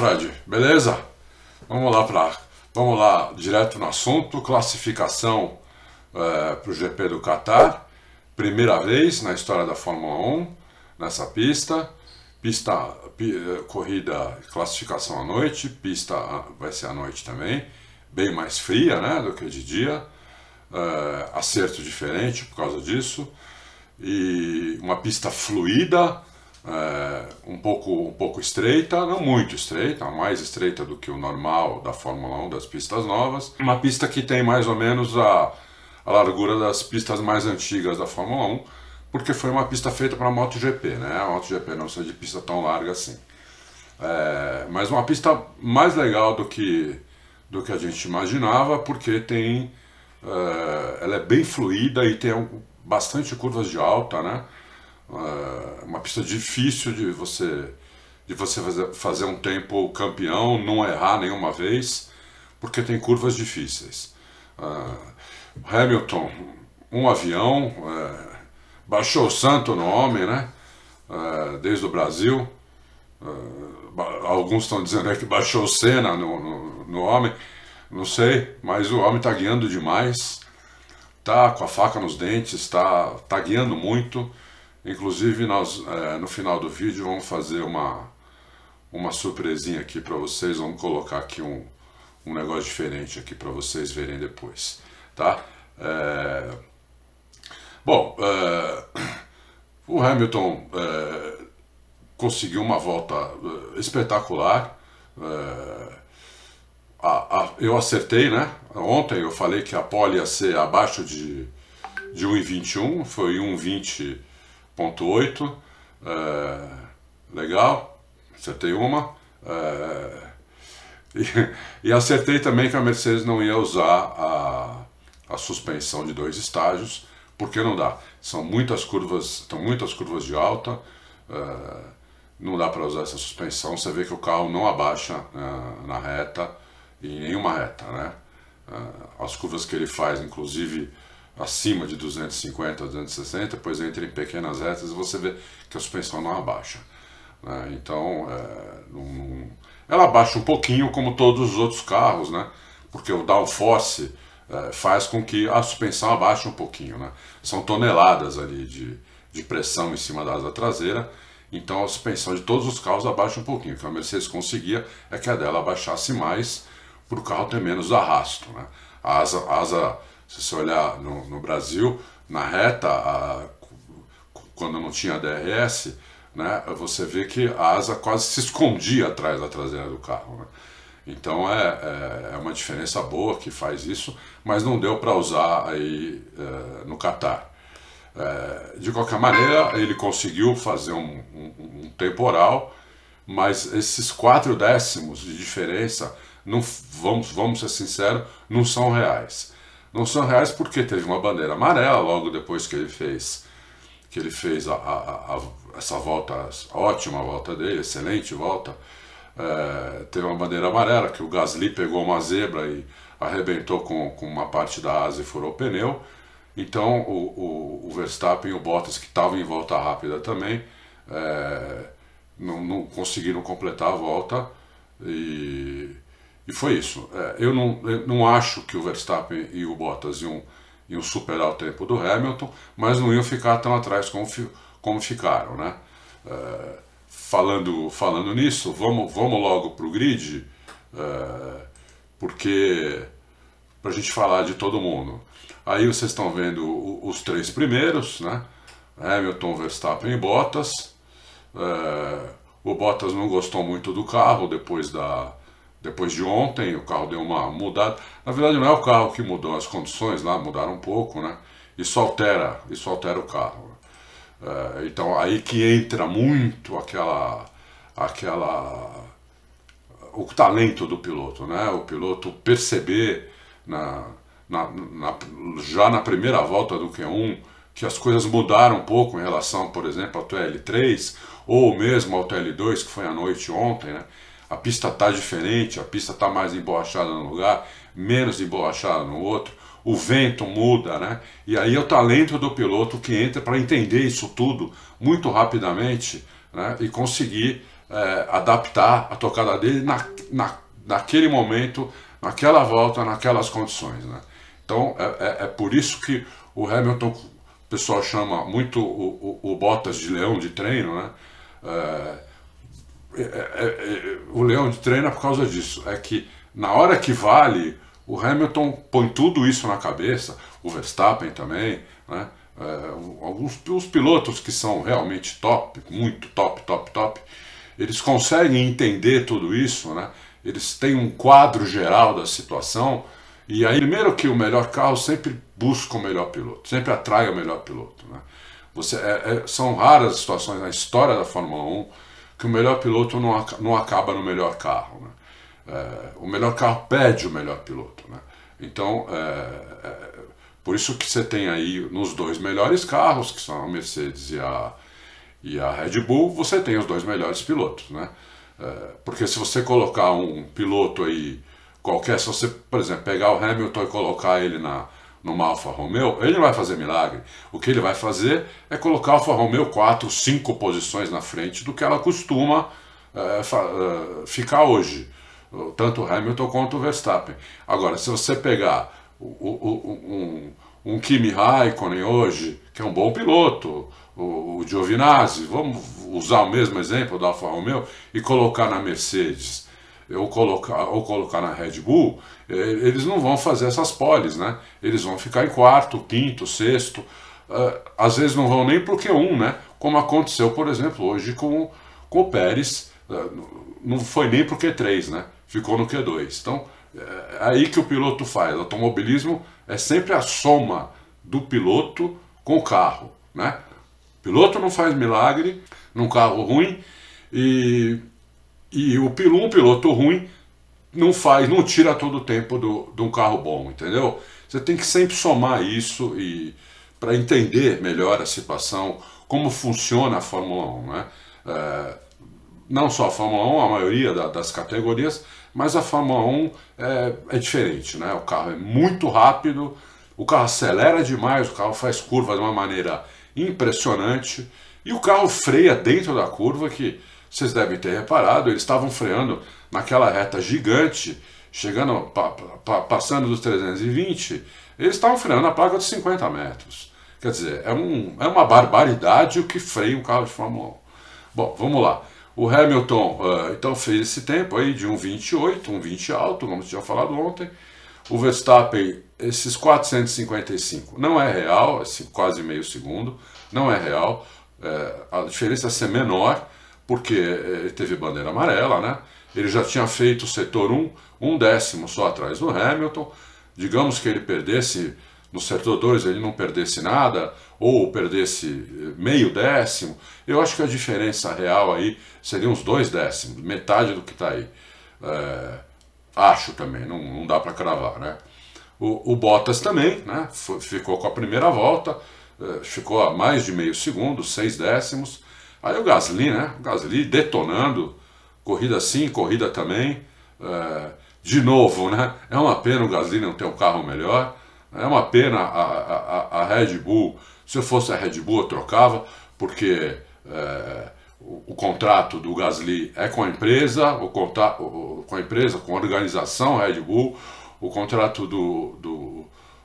Fred, beleza? Vamos lá para, vamos lá direto no assunto, classificação é, para o GP do Qatar, primeira vez na história da Fórmula 1 nessa pista, pista corrida classificação à noite, pista vai ser à noite também, bem mais fria, né, do que de dia, é, acerto diferente por causa disso. E uma pista fluida é, um, pouco, um pouco estreita, não muito estreita, mais estreita do que o normal da Fórmula 1, das pistas novas. Uma pista que tem mais ou menos a, a largura das pistas mais antigas da Fórmula 1, porque foi uma pista feita para a MotoGP, né? A MotoGP não seja de pista tão larga assim. É, mas uma pista mais legal do que, do que a gente imaginava, porque tem, é, ela é bem fluida e tem bastante curvas de alta, né? É uma pista difícil de você de você fazer, fazer um tempo campeão, não errar nenhuma vez, porque tem curvas difíceis. Uh, Hamilton, um avião, uh, baixou o santo no homem, né? Uh, desde o Brasil. alguns estão dizendo que baixou o Senna no, no, no homem, não sei, mas o homem está guiando demais, tá com a faca nos dentes, está tá guiando muito. Inclusive, nós é, no final do vídeo vamos fazer uma, uma surpresinha aqui para vocês. Vamos colocar aqui um, um negócio diferente aqui para vocês verem depois, tá? É... Bom, é... o Hamilton é, conseguiu uma volta é, espetacular. É, a, a, eu acertei, né? Ontem eu falei que a pole ia ser abaixo de, de 1,21, foi 1,20 1.8, é, legal, acertei uma. É, e, e, acertei também que a Mercedes não ia usar a, a suspensão de dois estágios, porque não dá. São muitas curvas, estão muitas curvas de alta, é, não dá para usar essa suspensão. Você vê que o carro não abaixa é, na reta, em nenhuma reta, né? É, as curvas que ele faz, inclusive acima de 250 a 260, depois entra em pequenas retas você vê que a suspensão não abaixa. Né? Então, é, ela abaixa um pouquinho como todos os outros carros, né? porque o downforce é, faz com que a suspensão abaixe um pouquinho. Né? São toneladas ali de, de pressão em cima da asa traseira, então a suspensão de todos os carros abaixa um pouquinho. O que a Mercedes conseguia é que a dela abaixasse mais para o carro ter menos arrasto. Né? A asa, a asa se você olhar no, no Brasil, na reta, a, quando não tinha DRS, né, você vê que a asa quase se escondia atrás da traseira do carro. Né? Então é, é, é, uma diferença boa que faz isso, mas não deu para usar aí é, no Qatar. É, de qualquer maneira, ele conseguiu fazer um, um, um, temporal, mas esses quatro décimos de diferença, não, vamos, vamos ser sinceros, não são reais não são reais porque teve uma bandeira amarela logo depois que ele fez que ele fez a, a, a, essa volta, ótima volta dele, excelente volta. É, teve uma bandeira amarela que o Gasly pegou uma zebra e arrebentou com, com uma parte da asa e furou o pneu. Então o, o, o Verstappen e o Bottas, que estavam em volta rápida também, é, não, não conseguiram completar a volta e e foi isso. É, eu, não, eu não acho que o Verstappen e o Bottas iam, iam superar o tempo do Hamilton, mas não iam ficar tão atrás como, como ficaram. Né? É, falando, falando nisso, vamos, vamos logo para o grid, é, porque para a gente falar de todo mundo. Aí vocês estão vendo os três primeiros, né? Hamilton, Verstappen e Bottas. O Bottas não gostou muito do carro depois da, depois de ontem, o carro deu uma mudada. Na verdade, não é o carro que mudou, as condições lá mudaram um pouco, né? Isso altera, isso altera o carro. É, então, aí que entra muito aquela, aquela, o talento do piloto, né? O piloto perceber na, na, na, já na primeira volta do Q1 que as coisas mudaram um pouco em relação, por exemplo, ao TL3 ou mesmo ao TL2 que foi à noite ontem, né? A pista está diferente, a pista está mais emborrachada num lugar, menos emborrachada no outro, o vento muda, né? E aí é o talento do piloto que entra para entender isso tudo muito rapidamente né? e conseguir é, adaptar a tocada dele na, na, naquele momento, naquela volta, naquelas condições. Né? Então é, é, é, por isso que o Hamilton, o pessoal chama muito o, o, o Bottas de leão de treino, né? É, é, é, o leão de treino é por causa disso. É que na hora que vale, o Hamilton põe tudo isso na cabeça, o Verstappen também, né? alguns os pilotos que são realmente top, muito top, top, top, eles conseguem entender tudo isso, né? eles têm um quadro geral da situação, e aí, primeiro que o melhor carro sempre busca o melhor piloto, sempre atrai o melhor piloto. Né? Você, é, é, são raras as situações na história da Fórmula 1 que o melhor piloto não, não acaba no melhor carro. Né? É, o melhor carro pede o melhor piloto. Né? Então, é, é, por isso que você tem aí nos dois melhores carros, que são a Mercedes e a, e a Red Bull, você tem os dois melhores pilotos, né? É, porque se você colocar um piloto aí qualquer, se você, por exemplo, pegar o Hamilton e colocar ele na, numa Alfa Romeo, ele não vai fazer milagre. O que ele vai fazer é colocar a Alfa Romeo quatro, cinco posições na frente do que ela costuma é, ficar hoje, tanto Hamilton quanto Verstappen. Agora, se você pegar o, o, um, um Kimi Raikkonen hoje, que é um bom piloto, o, o Giovinazzi, vamos usar o mesmo exemplo da Alfa Romeo e colocar na Mercedes ou colocar, ou colocar na Red Bull, eh, eles não vão fazer essas poles, né? Eles vão ficar em quarto, quinto, sexto, uh, às vezes não vão nem para o Q1, né? Como aconteceu, por exemplo, hoje com, com o Pérez, uh, não foi nem para o Q3, né? Ficou no Q2. Então, é aí que o piloto faz. O automobilismo é sempre a soma do piloto com o carro, né? piloto não faz milagre num carro ruim e, e o um piloto ruim não faz, não tira todo o tempo do, de um carro bom, entendeu? Você tem que sempre somar isso e para entender melhor a situação, como funciona a Fórmula 1, né? É, não só a Fórmula 1, a maioria da, das categorias, mas a Fórmula 1 é, é diferente, né? O carro é muito rápido, o carro acelera demais, o carro faz curvas de uma maneira impressionante. E o carro freia dentro da curva, que vocês devem ter reparado, eles estavam freando naquela reta gigante, chegando, pa, pa, passando dos 320, eles estavam freando na placa de 50 metros. Quer dizer, é, um, é uma barbaridade o que freia um carro de Fórmula 1. Bom, vamos lá. O Hamilton, uh, então, fez esse tempo aí de 1,28, 1,20 alto, como tinha falado ontem. O Verstappen, esses 455, não é real, esse quase meio segundo, não é real. É, a diferença é ser menor, porque ele teve bandeira amarela, né? Ele já tinha feito o setor 1, um décimo só atrás do Hamilton. Digamos que ele perdesse no setor 2, ele não perdesse nada, ou perdesse meio décimo. Eu acho que a diferença real aí seria uns dois décimos, metade do que está aí. É, Acho também, não, não dá para cravar, né? O, o, Bottas também, né? Ficou com a primeira volta, eh, ficou a mais de meio segundo, seis décimos. Aí o Gasly, né? O Gasly detonando, corrida sim, corrida também. É, de novo, né? É uma pena o Gasly não ter um carro melhor. É uma pena a, a, a Red Bull. Se eu fosse a Red Bull, eu trocava, porque é, o, o, contrato do Gasly é com a empresa, o contato, com a empresa, com a organização Red Bull, o contrato do, do,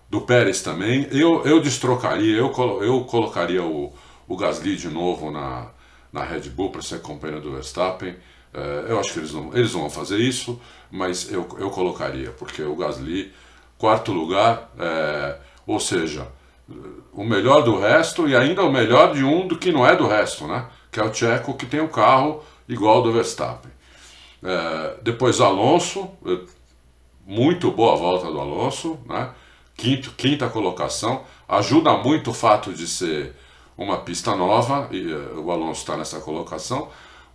do Pérez também. Eu, eu destrocaria, eu, eu colocaria o, o Gasly de novo na, na Red Bull para ser companheiro do Verstappen. É, eu acho que eles não, eles não vão fazer isso, mas eu, eu colocaria, porque o Gasly, quarto lugar, é, ou seja, o melhor do resto e ainda o melhor de um do que não é do resto, né? que é o Tcheco que tem o um carro igual ao do Verstappen. É, depois Alonso, é, muito boa volta do Alonso, né? Quinto, quinta colocação. Ajuda muito o fato de ser uma pista nova e uh, o Alonso está nessa colocação,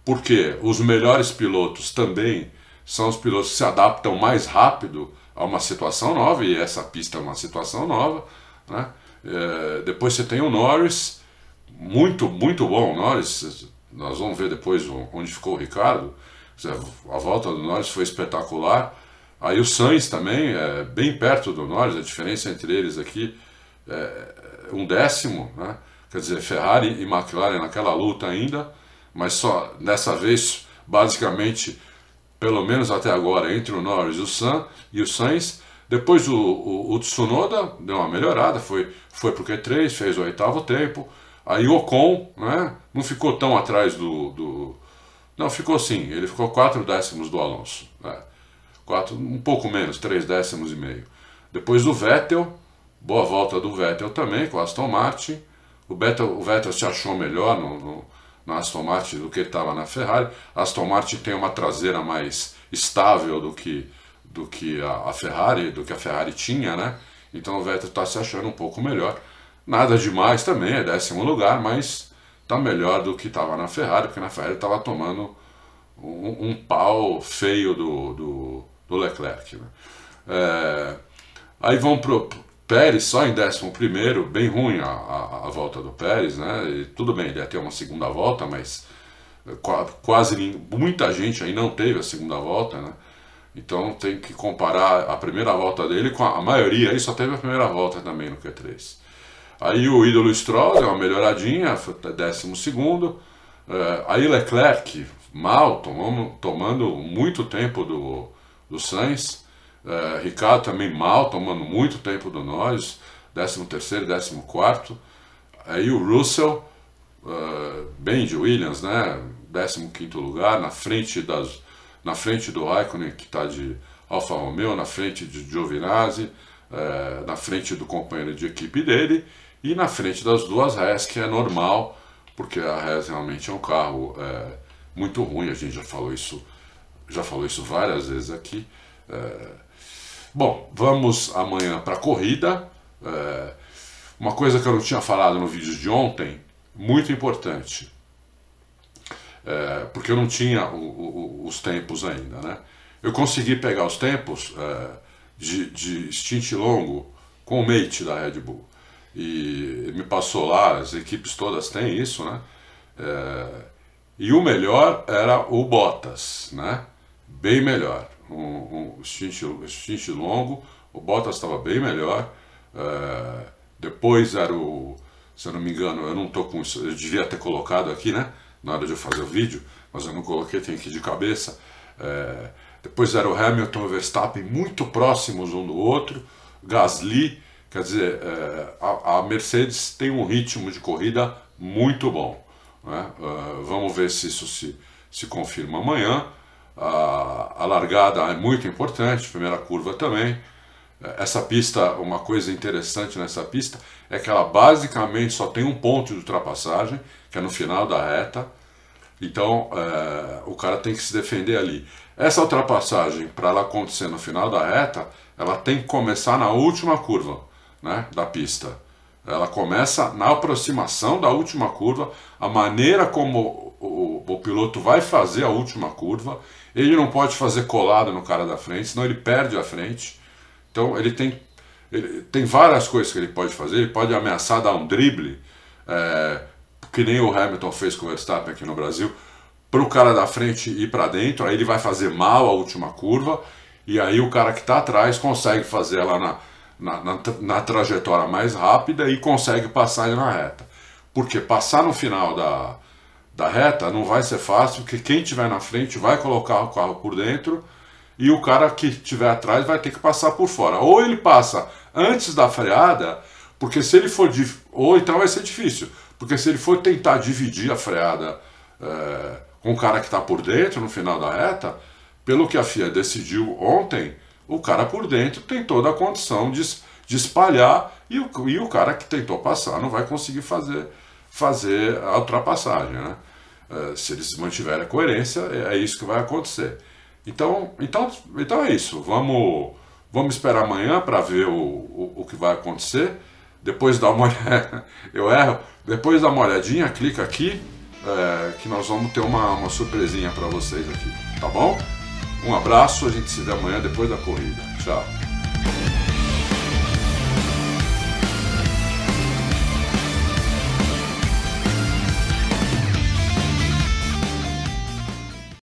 porque os melhores pilotos também são os pilotos que se adaptam mais rápido a uma situação nova e essa pista é uma situação nova. Né? É, depois você tem o Norris, muito, muito bom. Nós, nós vamos ver depois onde ficou o Ricardo. A volta do Norris foi espetacular. Aí o Sainz também, é bem perto do Norris, a diferença entre eles aqui é um décimo, né? Quer dizer, Ferrari e McLaren naquela luta ainda, mas só dessa vez basicamente, pelo menos até agora, entre o Norris e o, San, e o Sainz. Depois o, o, o, Tsunoda deu uma melhorada, foi, foi para o Q3, fez o oitavo tempo. Aí o Ocon né, não ficou tão atrás do, do. Não, ficou sim, ele ficou quatro décimos do Alonso. Né, quatro, um pouco menos, três décimos e meio. Depois o Vettel, boa volta do Vettel também, com Aston Martin. O Vettel, o Vettel se achou melhor no, no, no Aston Martin do que estava na Ferrari. A Aston Martin tem uma traseira mais estável do que do que a, a, Ferrari, do que a Ferrari tinha, né? Então o Vettel está se achando um pouco melhor. Nada demais também, é décimo lugar, mas está melhor do que estava na Ferrari, porque na Ferrari estava tomando um, um, pau feio do, do, do Leclerc. Né? É, aí vão pro Pérez só em décimo primeiro, bem ruim a, a, a, volta do Pérez, né? E tudo bem, ele ia ter uma segunda volta, mas quase muita gente aí não teve a segunda volta, né? Então tem que comparar a primeira volta dele com a, a maioria, ele só teve a primeira volta também no Q3. Aí o ídolo Stroll deu uma melhoradinha, foi décimo segundo. Uh, aí Leclerc, mal, tomando, tomando muito tempo do, do Sainz. Uh, Ricardo também mal, tomando muito tempo do Norris, décimo terceiro, décimo quarto. Aí o Russell, uh, bem de Williams, né? Décimo quinto lugar, na frente das na frente do Raikkonen, que está de Alfa Romeo, na frente de Giovinazzi, é, na frente do companheiro de equipe dele e na frente das duas Res, que é normal, porque a Res realmente é um carro é, muito ruim, a gente já falou isso, já falou isso várias vezes aqui. Bom, vamos amanhã para a corrida. É, uma coisa que eu não tinha falado no vídeo de ontem, muito importante é, porque eu não tinha o, o, os tempos ainda, né? Eu consegui pegar os tempos é, de, de stint longo com o mate da Red Bull. E me passou lá, as equipes todas têm isso, né? É, e o melhor era o Bottas, né? Bem melhor. Um, um stint, longo, o Bottas estava bem melhor. É, depois era o, se eu não me engano, eu não tô com isso, eu devia ter colocado aqui, né? na hora de eu fazer o vídeo, mas eu não coloquei, tem aqui de cabeça. É, depois era o Hamilton e o Verstappen muito próximos um do outro, Gasly, quer dizer, é, a, a, Mercedes tem um ritmo de corrida muito bom. Né? Uh, vamos ver se isso se, se confirma amanhã. A, a largada é muito importante, primeira curva também. Essa pista, uma coisa interessante nessa pista é que ela basicamente só tem um ponto de ultrapassagem, que é no final da reta. Então é, o cara tem que se defender ali. Essa ultrapassagem, para ela acontecer no final da reta, ela tem que começar na última curva né, da pista. Ela começa na aproximação da última curva, a maneira como o, o, o piloto vai fazer a última curva. Ele não pode fazer colada no cara da frente, senão ele perde a frente. Então ele tem, ele tem várias coisas que ele pode fazer. Ele pode ameaçar dar um drible, é, que nem o Hamilton fez com o Verstappen aqui no Brasil, para o cara da frente ir para dentro. Aí ele vai fazer mal a última curva e aí o cara que está atrás consegue fazer ela na, na, na, na, trajetória mais rápida e consegue passar na reta. Porque passar no final da, da reta não vai ser fácil, porque quem estiver na frente vai colocar o carro por dentro e o cara que estiver atrás vai ter que passar por fora. Ou ele passa antes da freada, porque se ele for. Ou então vai ser difícil, porque se ele for tentar dividir a freada é, com o cara que está por dentro no final da reta, pelo que a FIA decidiu ontem, o cara por dentro tem toda a condição de, de espalhar e o, e o cara que tentou passar não vai conseguir fazer, fazer a ultrapassagem. Né? É, se eles mantiverem a coerência, é, é isso que vai acontecer. Então, então, então é isso. Vamos, vamos esperar amanhã para ver o, o, o, que vai acontecer. Depois dá uma olhada, eu erro. Depois dá uma olhadinha, clica aqui, é, que nós vamos ter uma, uma surpresinha para vocês aqui, tá bom? Um abraço, a gente se vê amanhã depois da corrida. Tchau.